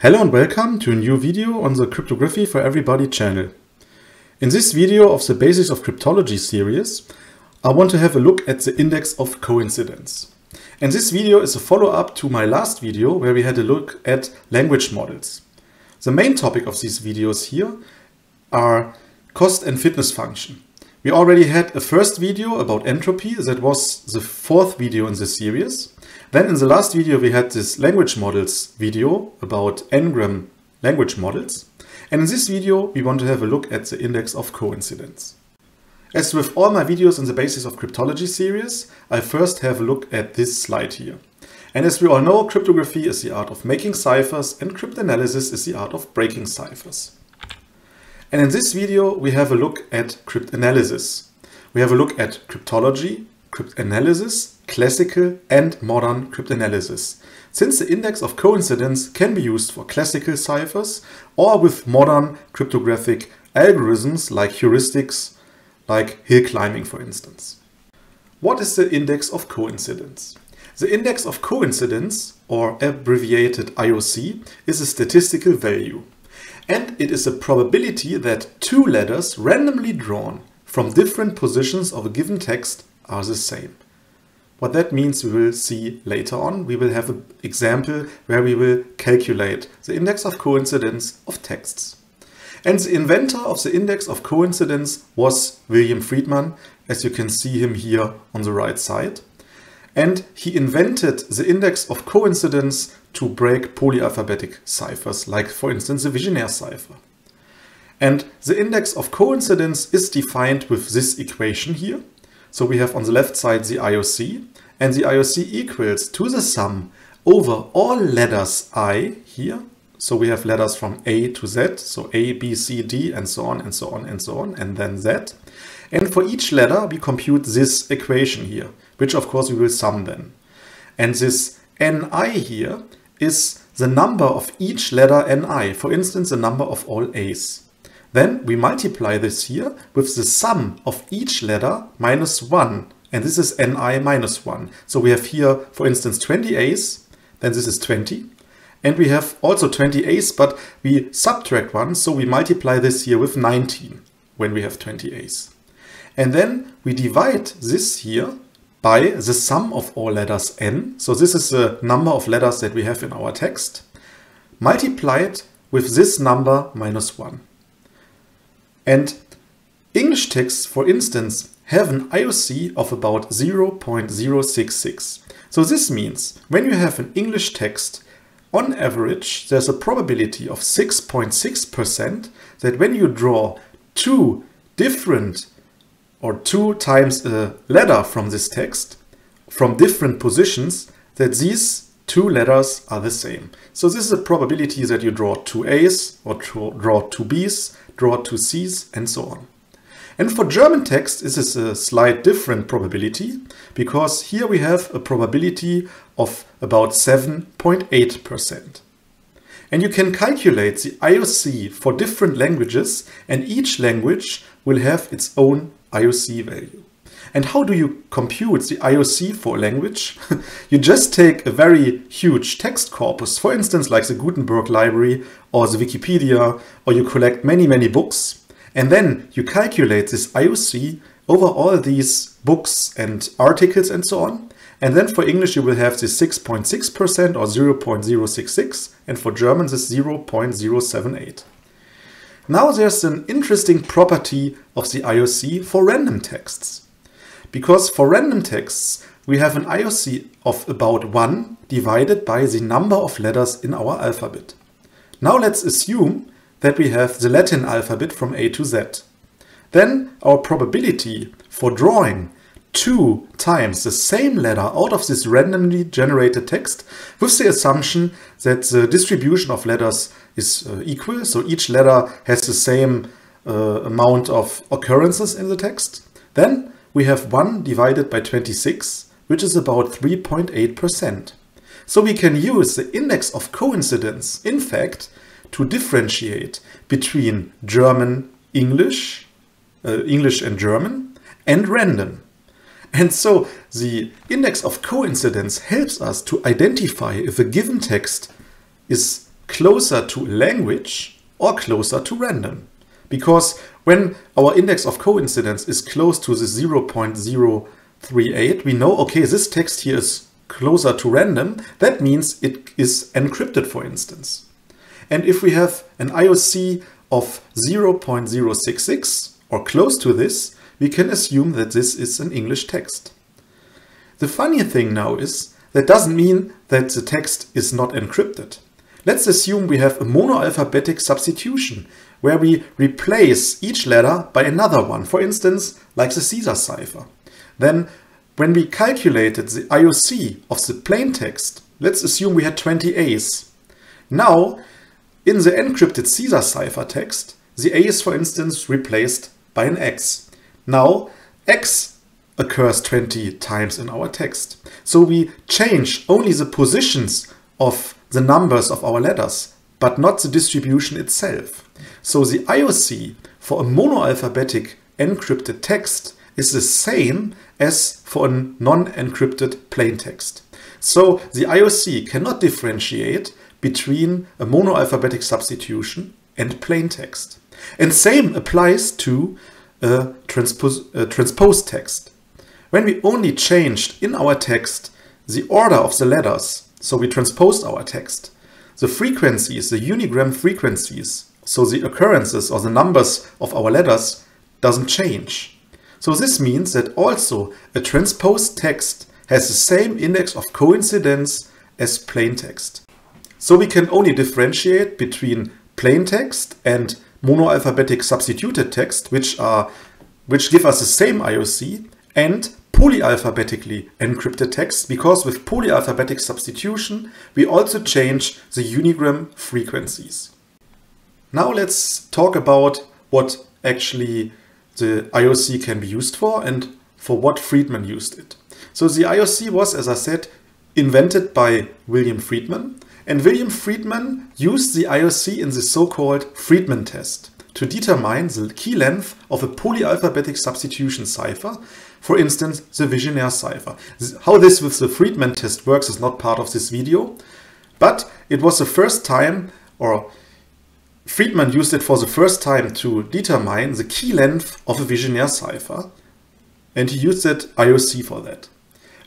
Hello and welcome to a new video on the Cryptography for Everybody channel. In this video of the Basics of Cryptology series, I want to have a look at the index of coincidence. And this video is a follow-up to my last video where we had a look at language models. The main topic of these videos here are cost and fitness function. We already had a first video about entropy, that was the fourth video in this series. Then in the last video we had this language models video about n-gram language models. And in this video we want to have a look at the index of coincidence. As with all my videos in the Basics of Cryptology series, I first have a look at this slide here. And as we all know, cryptography is the art of making ciphers and cryptanalysis is the art of breaking ciphers. And in this video, we have a look at cryptanalysis. We have a look at cryptology, cryptanalysis, classical and modern cryptanalysis. Since the index of coincidence can be used for classical ciphers or with modern cryptographic algorithms like heuristics, like hill climbing for instance. What is the index of coincidence? The index of coincidence, or abbreviated IOC, is a statistical value and it is a probability that two letters randomly drawn from different positions of a given text are the same. What that means we will see later on. We will have an example where we will calculate the index of coincidence of texts. And the inventor of the index of coincidence was William Friedman, as you can see him here on the right side. And he invented the index of coincidence to break polyalphabetic ciphers, like for instance the Vigenère cipher. And the index of coincidence is defined with this equation here. So we have on the left side the IOC, and the IOC equals to the sum over all letters i here. So we have letters from A to Z, so A, B, C, D, and so on, and so on, and so on, and then Z. And for each letter, we compute this equation here, which of course we will sum then. And this ni here is the number of each letter ni, for instance, the number of all a's. Then we multiply this here with the sum of each letter minus 1, and this is ni minus 1. So we have here, for instance, 20 a's, then this is 20. And we have also 20 a's, but we subtract 1, so we multiply this here with 19 when we have 20 a's. And then we divide this here by the sum of all letters n. So this is the number of letters that we have in our text, multiplied with this number minus 1. And English texts, for instance, have an IOC of about 0.066. So this means when you have an English text, on average, there's a probability of 6.6% that when you draw two different or two times a letter from this text from different positions that these two letters are the same. So this is a probability that you draw two A's or draw two B's, draw two C's and so on. And for German text, this is a slight different probability because here we have a probability of about 7.8%. And you can calculate the IOC for different languages and each language will have its own IOC value. And how do you compute the IOC for a language? you just take a very huge text corpus, for instance, like the Gutenberg library or the Wikipedia, or you collect many, many books, and then you calculate this IOC over all these books and articles and so on. And then for English, you will have this 6.6% or 0.066, and for German, this 0.078. Now there's an interesting property of the IOC for random texts. Because for random texts, we have an IOC of about 1 divided by the number of letters in our alphabet. Now let's assume that we have the Latin alphabet from A to Z. Then our probability for drawing two times the same letter out of this randomly generated text with the assumption that the distribution of letters is uh, equal. So each letter has the same uh, amount of occurrences in the text. Then we have 1 divided by 26, which is about 3.8%. So we can use the index of coincidence, in fact, to differentiate between German, English, uh, English and German, and random. And so the index of coincidence helps us to identify if a given text is closer to language or closer to random. Because when our index of coincidence is close to the 0.038, we know, okay, this text here is closer to random. That means it is encrypted, for instance. And if we have an IOC of 0.066 or close to this, we can assume that this is an English text. The funny thing now is that doesn't mean that the text is not encrypted. Let's assume we have a monoalphabetic substitution where we replace each letter by another one, for instance, like the Caesar cipher. Then when we calculated the IOC of the plain text, let's assume we had 20 A's. Now, in the encrypted Caesar cipher text, the A is for instance replaced by an X. Now, X occurs 20 times in our text. So we change only the positions of the numbers of our letters, but not the distribution itself. So the IOC for a monoalphabetic encrypted text is the same as for a non-encrypted plain text. So the IOC cannot differentiate between a monoalphabetic substitution and plain text. And same applies to a, transpose, a transposed text. When we only changed in our text the order of the letters, so we transposed our text, the frequencies, the unigram frequencies, so the occurrences or the numbers of our letters doesn't change. So this means that also a transposed text has the same index of coincidence as plain text. So we can only differentiate between plain text and monoalphabetic substituted text, which are which give us the same IOC, and polyalphabetically encrypted text, because with polyalphabetic substitution, we also change the unigram frequencies. Now let's talk about what actually the IOC can be used for and for what Friedman used it. So the IOC was, as I said, invented by William Friedman, and William Friedman used the IOC in the so-called Friedman test to determine the key length of a polyalphabetic substitution cipher, for instance, the Vigenère cipher. How this with the Friedman test works is not part of this video, but it was the first time, or Friedman used it for the first time to determine the key length of a Vigenère cipher, and he used it IOC for that.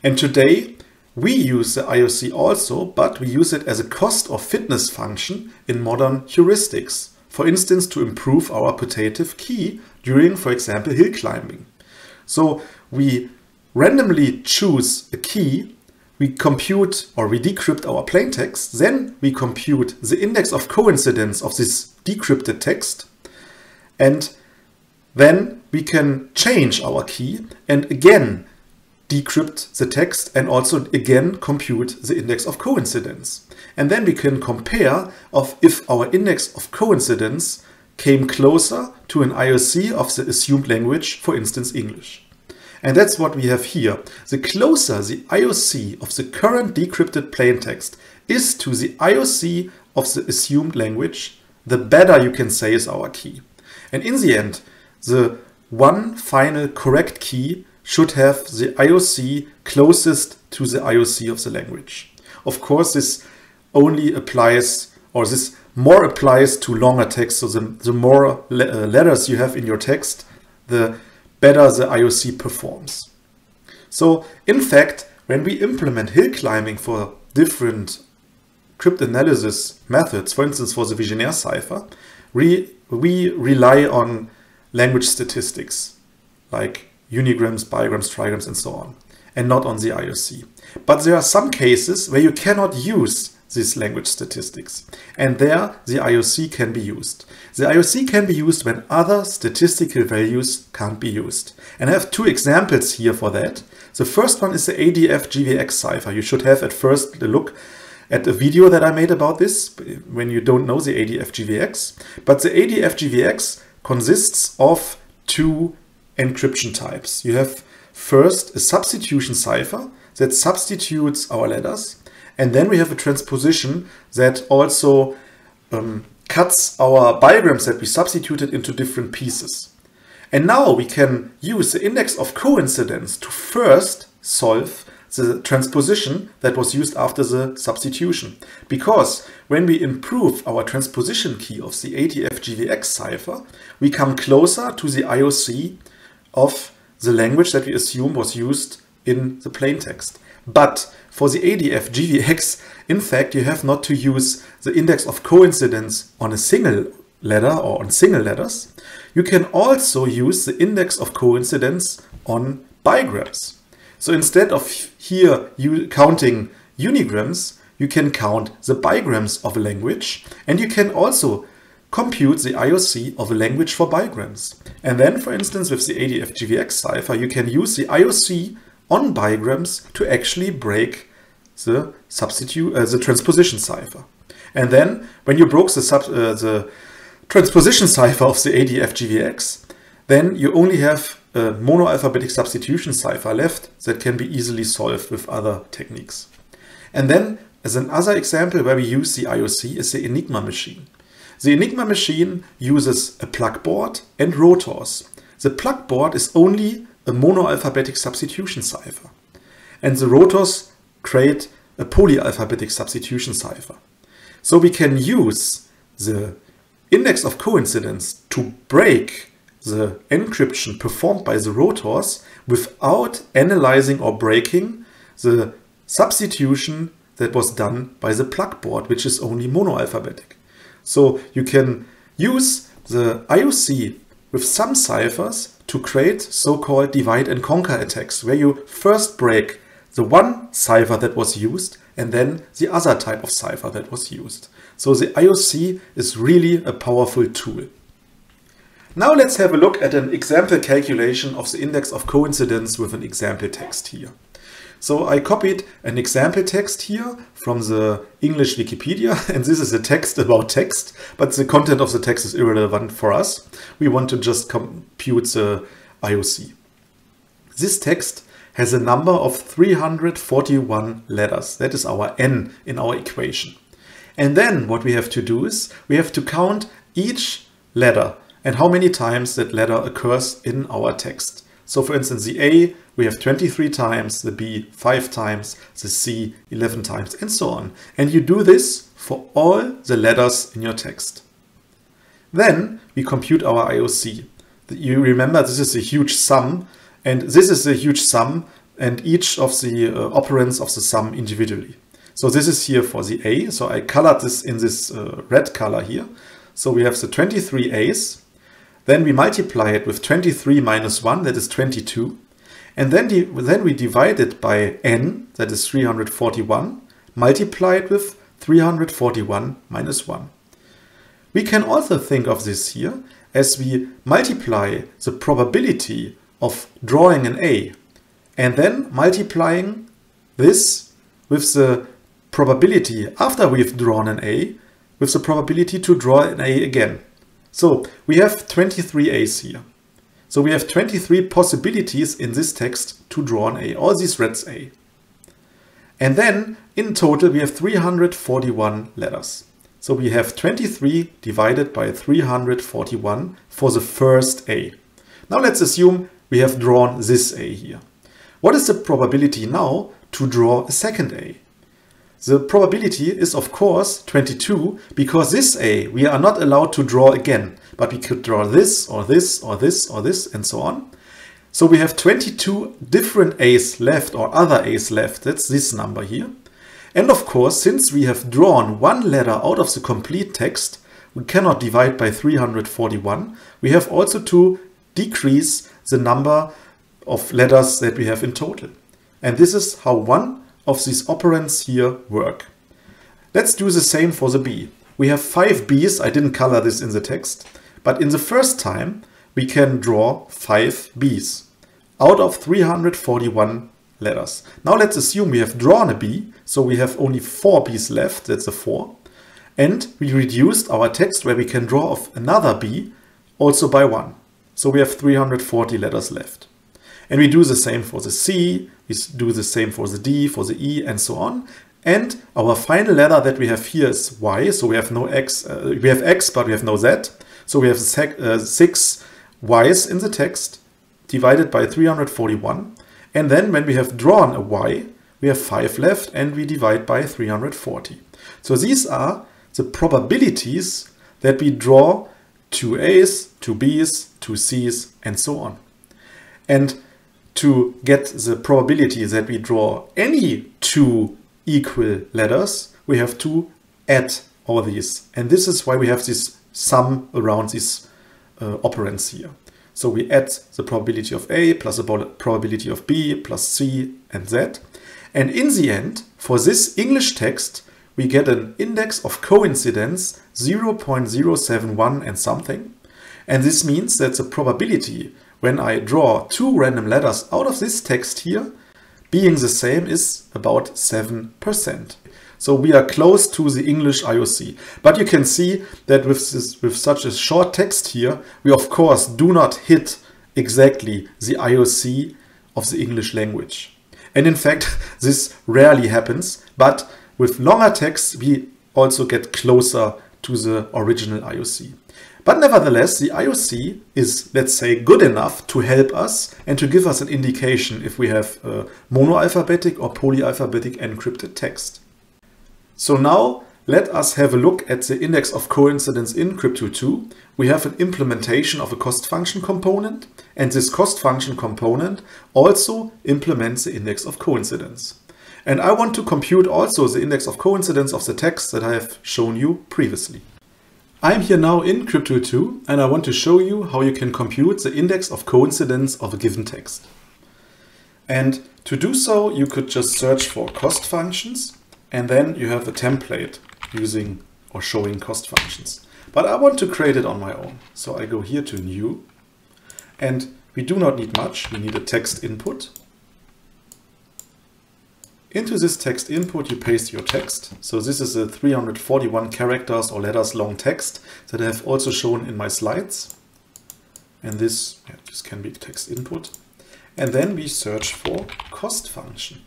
And today, we use the IOC also, but we use it as a cost or fitness function in modern heuristics for instance to improve our putative key during, for example, hill climbing. So we randomly choose a key, we compute or we decrypt our plain text, then we compute the index of coincidence of this decrypted text, and then we can change our key and again decrypt the text and also again compute the index of coincidence. And then we can compare of if our index of coincidence came closer to an IOC of the assumed language, for instance English. And that's what we have here. The closer the IOC of the current decrypted plaintext is to the IOC of the assumed language, the better you can say is our key. And in the end, the one final correct key should have the IOC closest to the IOC of the language. Of course, this only applies, or this more applies to longer text. So the, the more le uh, letters you have in your text, the better the IOC performs. So in fact, when we implement hill climbing for different cryptanalysis methods, for instance, for the Vigenère cipher, we, we rely on language statistics like unigrams, bigrams, trigrams, and so on, and not on the IOC. But there are some cases where you cannot use these language statistics, and there the IOC can be used. The IOC can be used when other statistical values can't be used. And I have two examples here for that. The first one is the ADF GVX cipher. You should have at first a look at a video that I made about this when you don't know the ADF GVX. But the ADF GVX consists of two encryption types. You have first a substitution cipher that substitutes our letters. And then we have a transposition that also um, cuts our bigrams that we substituted into different pieces. And now we can use the index of coincidence to first solve the transposition that was used after the substitution. Because when we improve our transposition key of the ADF-GVX cipher, we come closer to the IOC of the language that we assume was used in the plain text. But for the ADF GVX, in fact, you have not to use the index of coincidence on a single letter or on single letters. You can also use the index of coincidence on bigrams. So instead of here you counting unigrams, you can count the bigrams of a language and you can also compute the IOC of a language for bigrams. And then, for instance, with the ADF GVX cipher, you can use the IOC on bigrams to actually break the substitute, uh, the transposition cipher. And then, when you broke the, sub, uh, the transposition cipher of the ADF GVX, then you only have a monoalphabetic substitution cipher left that can be easily solved with other techniques. And then, as another example where we use the IOC is the Enigma machine. The Enigma machine uses a plugboard and rotors. The plugboard is only a monoalphabetic substitution cipher. And the rotors create a polyalphabetic substitution cipher. So we can use the index of coincidence to break the encryption performed by the rotors without analyzing or breaking the substitution that was done by the plugboard, which is only monoalphabetic. So you can use the IOC with some ciphers to create so-called divide and conquer attacks, where you first break the one cipher that was used and then the other type of cipher that was used. So the IOC is really a powerful tool. Now let's have a look at an example calculation of the index of coincidence with an example text here. So I copied an example text here from the English Wikipedia, and this is a text about text, but the content of the text is irrelevant for us. We want to just compute the IOC. This text has a number of 341 letters. That is our n in our equation. And then what we have to do is we have to count each letter and how many times that letter occurs in our text. So for instance, the A we have 23 times, the B 5 times, the C 11 times, and so on. And you do this for all the letters in your text. Then we compute our IOC. You remember this is a huge sum, and this is a huge sum, and each of the uh, operands of the sum individually. So this is here for the A. So I colored this in this uh, red color here. So we have the 23 A's. Then we multiply it with 23 minus 1, that is 22. And then, then we divide it by n, that is 341, multiply it with 341 minus 1. We can also think of this here as we multiply the probability of drawing an A and then multiplying this with the probability after we've drawn an A with the probability to draw an A again. So we have 23 A's here. So we have 23 possibilities in this text to draw an A, all these reds A. And then in total we have 341 letters. So we have 23 divided by 341 for the first A. Now let's assume we have drawn this A here. What is the probability now to draw a second A? The probability is of course 22 because this A we are not allowed to draw again, but we could draw this or this or this or this and so on. So we have 22 different A's left or other A's left, that's this number here. And of course, since we have drawn one letter out of the complete text, we cannot divide by 341, we have also to decrease the number of letters that we have in total. And this is how one of these operands here work. Let's do the same for the B. We have five B's, I didn't color this in the text, but in the first time we can draw five B's out of 341 letters. Now let's assume we have drawn a B, so we have only four B's left, that's a four. And we reduced our text where we can draw of another B also by one. So we have 340 letters left. And we do the same for the C, we do the same for the D, for the E, and so on. And our final letter that we have here is Y, so we have no X, uh, we have X, but we have no Z. So we have uh, six Y's in the text divided by 341. And then when we have drawn a Y, we have 5 left and we divide by 340. So these are the probabilities that we draw two A's, two B's, two C's, and so on. And to get the probability that we draw any two equal letters, we have to add all these. And this is why we have this sum around these uh, operands here. So we add the probability of A plus the probability of B plus C and Z. And in the end, for this English text, we get an index of coincidence 0.071 and something. And this means that the probability when I draw two random letters out of this text here being the same is about 7%. So we are close to the English IOC. But you can see that with, this, with such a short text here, we of course do not hit exactly the IOC of the English language. And in fact, this rarely happens, but with longer texts, we also get closer to the original IOC. But nevertheless, the IOC is, let's say, good enough to help us and to give us an indication if we have a monoalphabetic or polyalphabetic encrypted text. So now let us have a look at the index of coincidence in CrypTool 2. We have an implementation of a cost function component and this cost function component also implements the index of coincidence. And I want to compute also the index of coincidence of the text that I have shown you previously. I'm here now in CrypTool 2 and I want to show you how you can compute the index of coincidence of a given text. And to do so, you could just search for cost functions and then you have a template using or showing cost functions. But I want to create it on my own. So I go here to new and we do not need much. We need a text input into this text input, you paste your text. So this is a 341 characters or letters long text that I have also shown in my slides. And this, yeah, this can be text input. And then we search for cost function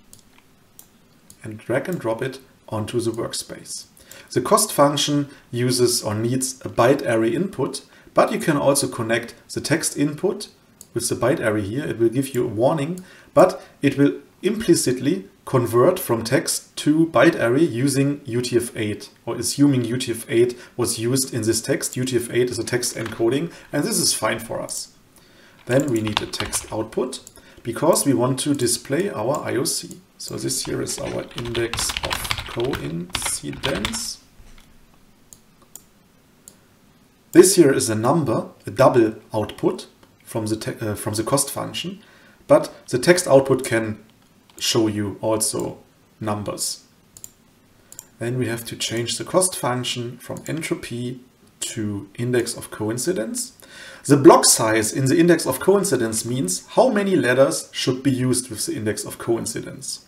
and drag and drop it onto the workspace. The cost function uses or needs a byte array input, but you can also connect the text input with the byte array here. It will give you a warning, but it will implicitly convert from text to byte array using UTF-8 or assuming UTF-8 was used in this text. UTF-8 is a text encoding and this is fine for us. Then we need a text output because we want to display our IOC. So this here is our index of coincidence. This here is a number, a double output from the, uh, from the cost function, but the text output can show you also numbers. Then we have to change the cost function from entropy to index of coincidence. The block size in the index of coincidence means how many letters should be used with the index of coincidence.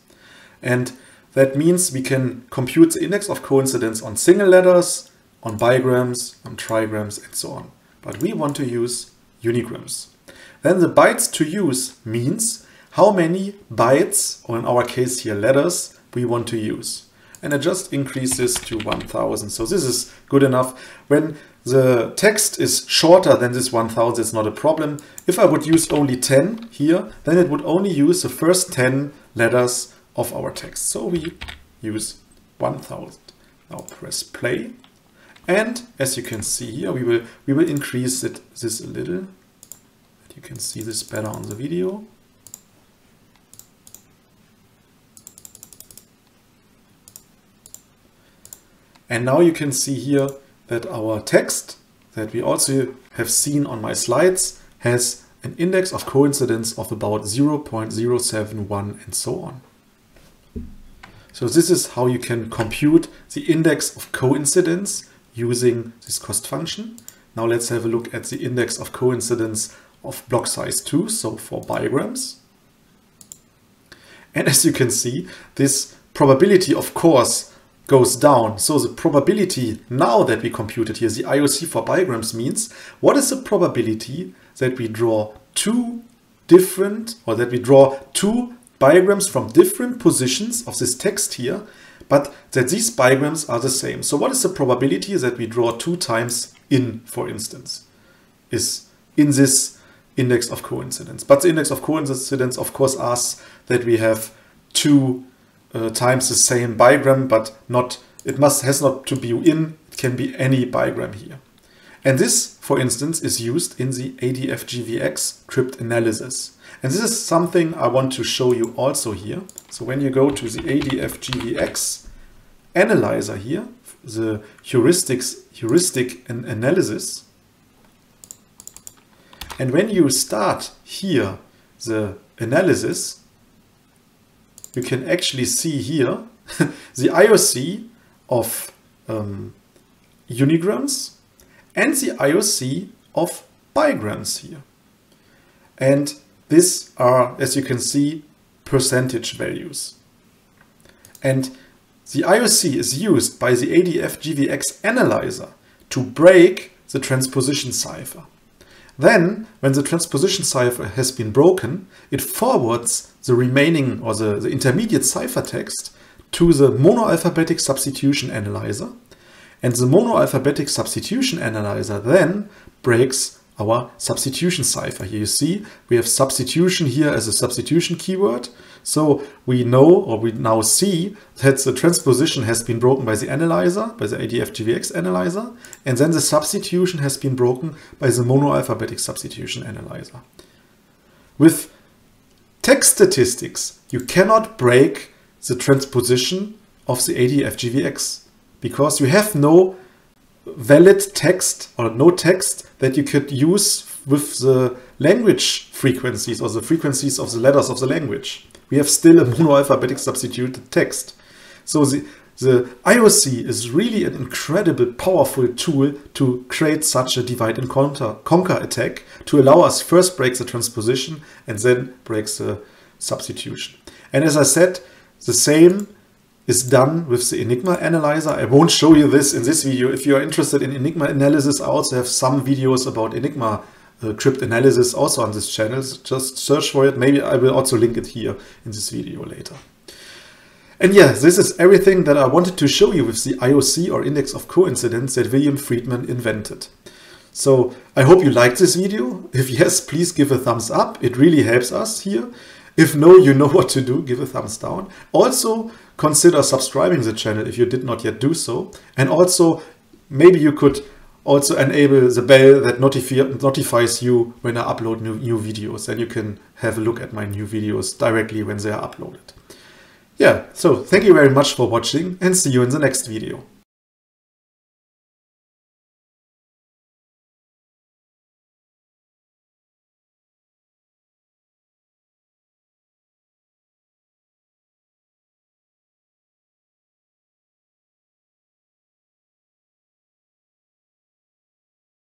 And that means we can compute the index of coincidence on single letters, on bigrams, on trigrams, and so on. But we want to use unigrams. Then the bytes to use means how many bytes, or in our case here letters, we want to use. And I just increase this to 1000. So this is good enough. When the text is shorter than this 1000, it's not a problem. If I would use only 10 here, then it would only use the first 10 letters of our text. So we use 1000. Now press play. And as you can see here, we will, we will increase it, this a little. You can see this better on the video. And now you can see here that our text that we also have seen on my slides has an index of coincidence of about 0.071 and so on. So this is how you can compute the index of coincidence using this cost function. Now let's have a look at the index of coincidence of block size 2, so for bigrams. And as you can see, this probability, of course, goes down. So the probability now that we computed here, the IOC for bigrams means what is the probability that we draw two different or that we draw two bigrams from different positions of this text here, but that these bigrams are the same. So what is the probability that we draw two times in, for instance, is in this index of coincidence. But the index of coincidence, of course, asks that we have two uh, times the same bigram, but not it must has not to be in, it can be any bigram here. And this, for instance, is used in the ADFGVX crypt analysis. And this is something I want to show you also here. So when you go to the ADF-GVX analyzer here, the heuristics, heuristic analysis, and when you start here the analysis, you can actually see here the IOC of um, unigrams and the IOC of bigrams here. And these are, as you can see, percentage values. And the IOC is used by the ADF GVX analyzer to break the transposition cipher. Then, when the transposition cipher has been broken, it forwards the remaining or the, the intermediate ciphertext to the monoalphabetic substitution analyzer. And the monoalphabetic substitution analyzer then breaks our substitution cipher. Here you see we have substitution here as a substitution keyword. So we know or we now see that the transposition has been broken by the analyzer, by the ADF-GVX analyzer, and then the substitution has been broken by the monoalphabetic substitution analyzer. With text statistics, you cannot break the transposition of the ADF-GVX because you have no valid text or no text that you could use with the language frequencies or the frequencies of the letters of the language. We have still a monoalphabetic substituted text. So the, the IOC is really an incredible, powerful tool to create such a divide and conquer, conquer attack to allow us first break the transposition and then break the substitution. And as I said, the same is done with the Enigma analyzer. I won't show you this in this video. If you are interested in Enigma analysis, I also have some videos about Enigma uh, crypt analysis also on this channel. Just search for it. Maybe I will also link it here in this video later. And yeah, this is everything that I wanted to show you with the IOC or index of coincidence that William Friedman invented. So I hope you liked this video. If yes, please give a thumbs up. It really helps us here. If no, you know what to do, give a thumbs down. Also, consider subscribing the channel if you did not yet do so. And also, maybe you could also enable the bell that notifies you when I upload new, new videos. Then you can have a look at my new videos directly when they are uploaded. Yeah, so thank you very much for watching and see you in the next video.